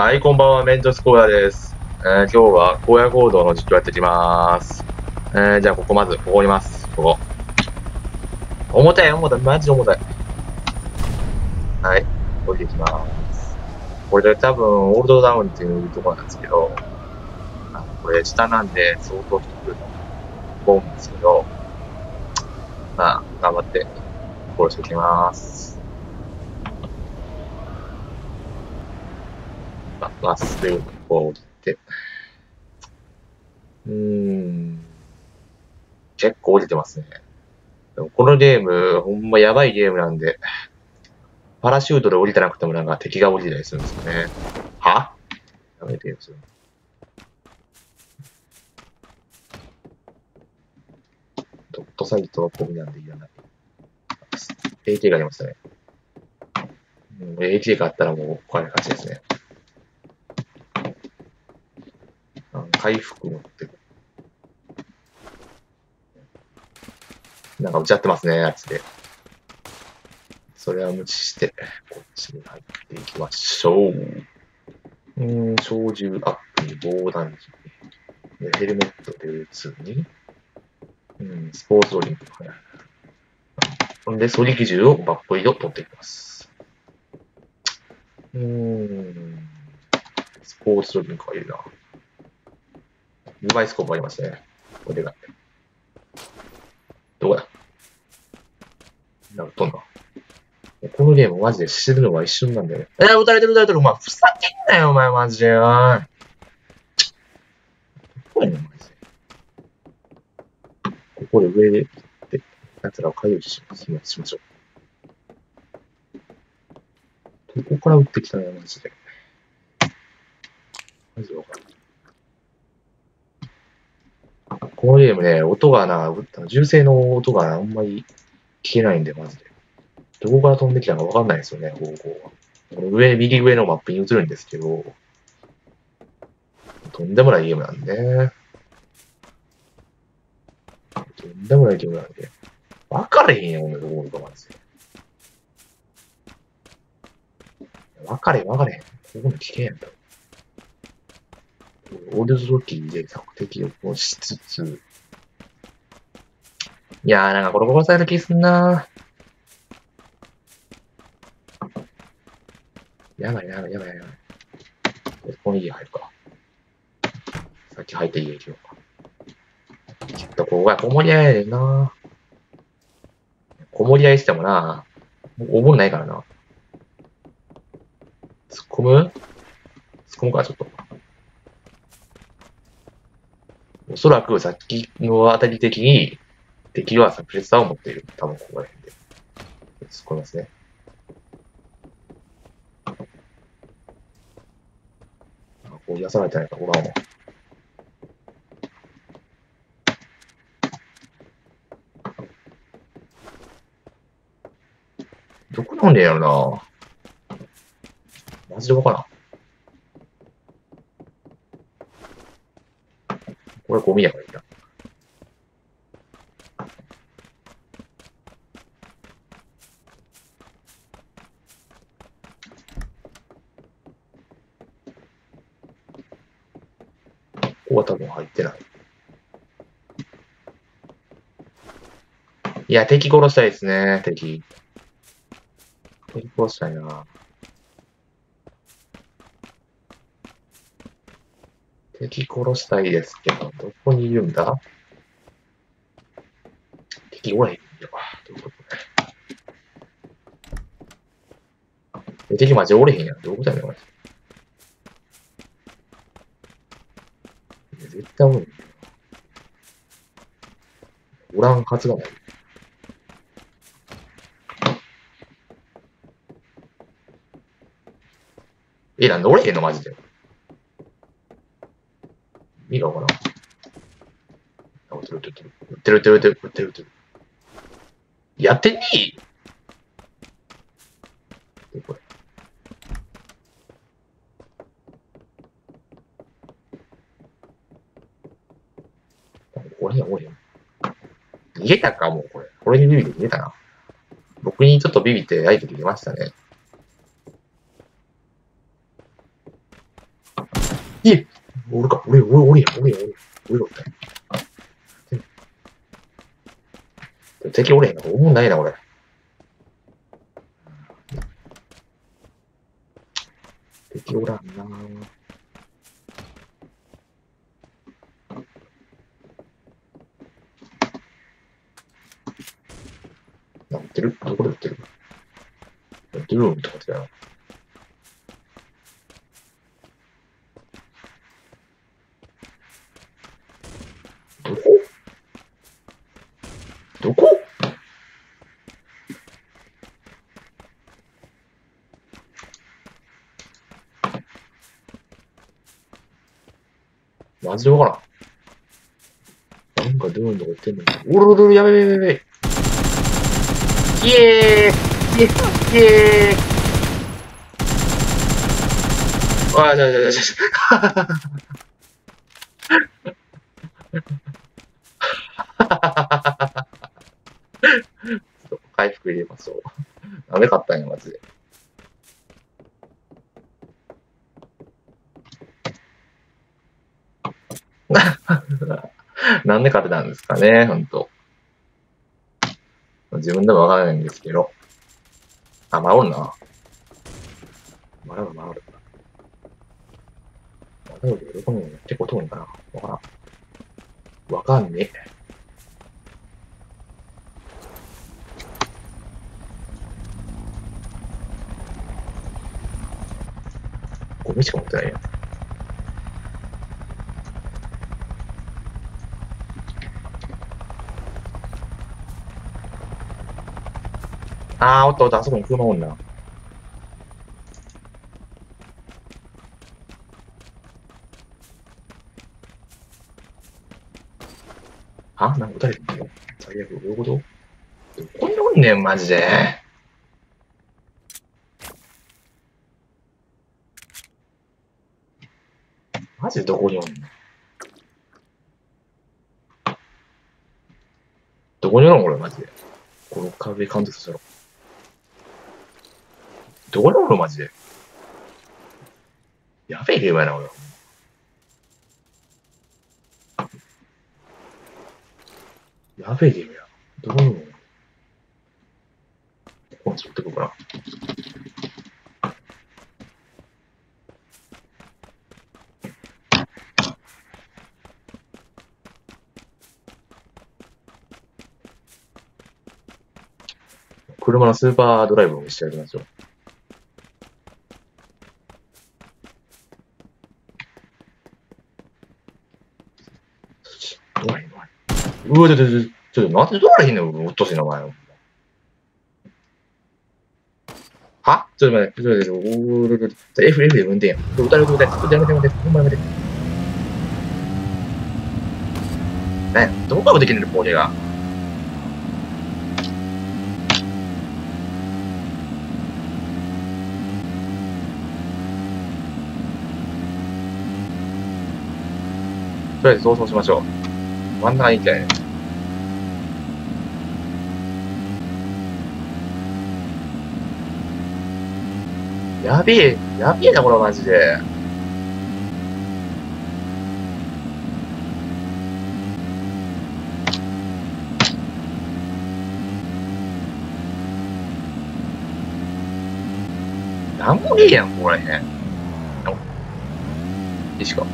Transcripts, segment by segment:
はい、こんばんは、メントスコーヤです。えー、今日は荒野行動の実況やっていきまーす。えー、じゃあここまず、ここにいます。ここ。重たい、重たい、マジ重たい。はい、降りていきまーす。これで多分、オールドダウンっていうところなんですけど、あこれ下なんで相当低く思うんですけど、まあ、頑張って殺していきまーす。まっすぐこう降りて。うーん。結構降りてますね。でもこのゲーム、ほんまやばいゲームなんで、パラシュートで降りてなくてもなんか敵が降りてたりするんですよね。は？やめてよ、それ。ドットサイトはゴミなんでいらない。AK がありましたね。AK があったらもうお金勝ちですね。回復持ってる。なんか打ち合ってますね、あっちで。それは無視して、こっちに入っていきましょう。うん、小銃アップに防弾着に、ヘルメットでつに、うん、スポーツドリンク。ほんで、ソリキ銃をバッポリを取っていきます。うーん、スポーツドリンクはいいな。2枚スコープありますね。これが。どこだ？なるとんな。このゲームマジで死ぬのは一瞬なんだよね。えー、撃たれてる撃たれてる。お前、ふざけんなよ、お前、マジで。おい。こやねん、マジで。ここで上で、で、奴らを回遊しま。しましょう。どこから撃ってきたのよ、マジで。マジでわかんない。このゲームね、音がな、銃声の音があんまり聞けないんで、マジで。どこから飛んできたかわかんないですよね、方向は。この上、右上のマップに映るんですけど、とんでもないゲームなんでね、とんでもないゲームなんで。わかれへんよ、俺、どこかマジで。わかれ、わかれへん。ここも危険やんだ。オールゾキーで索敵をしつつ、いやーなんかこれ殺される気すんなやばいやばいやばいやばい。ここに家入るか。さっき入って家行きようか。きっとここがこもり合いやねんなこもり合いしてもなおもんないからな。突っ込む？突っ込むか、ちょっと。おそらくさっきのあたり的に敵はサプレッサーを持っている。多分ここら辺で。突っ込みますね。あ、こう癒さないとないか、ほらも。どこなんでやろなマジでわからん。これゴミやからいいな。ここは多分入ってない。いや、敵殺したいですね、敵。敵殺したいな。敵殺したいですけど、どこにいるんだ？敵おらへんよ。どういうことね。敵マジおれへんやん。どういうことやねん、マジ。絶対おれへん。おらんはずがない。え、なんでおれへんのマジで。意味がわからん。あ、売ってる売ってる売ってる売ってる売ってる売ってる売ってる。やってねえこれ。これや、これや。逃げたか、もうこれ。これにビビって逃げたな。僕にちょっとビビってアイテム出ましたね。いえおるか、おるよ、おるやん、おるやん、おるやん。おるよって。敵おれへん、おもんないな、これ。敵おらんなな、ってる？どこで売ってる？ドゥ売ってかっていな。マジでわからん。なんかドゥーンとか言ってんのに。おろろろ、やべやべやべべ。イエーイイエーイイエーイあ、じゃじゃじゃじゃ。回復入れましょう。ダメかったんや、マジで。なんで勝てたんですかね、ほんと。自分でもわからないんですけど。あ、守るな。守る、守る。守るどこに結構遠いんかなわからん。わかんねえ。ゴミしか持ってないやん。あー、おったおった、あそこに車おんな。はなんか撃たれてんの最悪、どういうことどこにおんねん、マジで。マジでどこにおんねん。どこにおるのこれ、マジで。この壁監督したろ。どこにおるのマジで。やべえゲームやな、俺。やべえゲームや。どこにおるのここに作ってこうかな。車のスーパードライブをしてやりますよ。どうやへんのうわ、ちょ、ちょ、ちょ、なんでどうやへんのうっとしいな、お前。はちょっと待って、ちょっと待って、おー、F、F で運転や。ちょっと歌う歌う歌う。ちょっとやめてやめて、ほんまやめて。ね、どこからもできるの、これが。とりあえず逃走しましょう。真ん中に行きたいね。やべえ、やべえな、これマジで。なんもねえやん、ここらへん。いいしか。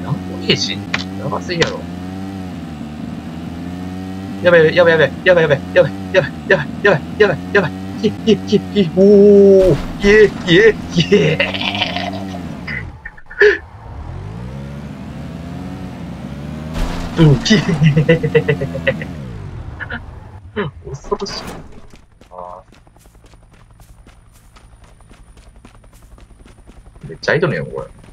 なんもねえし、やばすぎやろ。やばいやばいやばいやばいやばいやばいやばいやばいやばいやばいやばいいいいいいおー。いえいえいえ。うんき恐ろしい。あめっちゃアイドルやん、これ。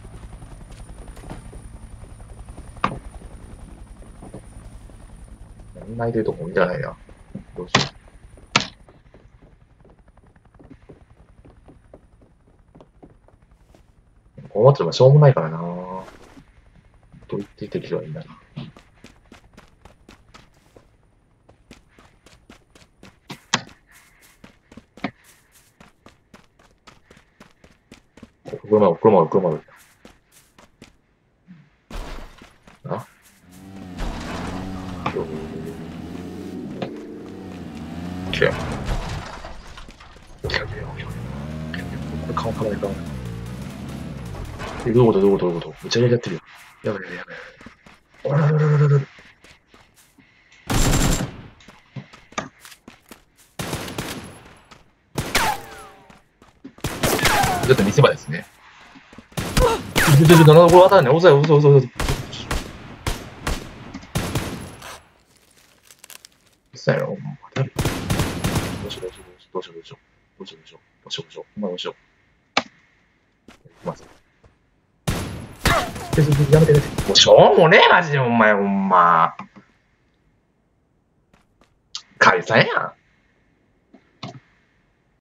泣いてるとこ見たないな。どうしよう。思ってればしょうもないからなと言っていてる人はいいんだな。車を、車を、車を。え、どういうことどういうことどういうこと？めちゃめちゃやってるよ。やばいやばいやばい。あらららららら。ちょっと見せ場ですね。ちょちょちょ、7これ当たるね。押さえ、押さえ、押さえ。押さえろ、当たる。どうしよう、どうしよう、どうしよう、どうしよう、どうしよう、どうしよう、どうしよう、どうしよう、どうしよう。いきます。ちょちょ別にやめて、やめて。もうしょうもねえ、マジで、お前、ほんま。解散やん。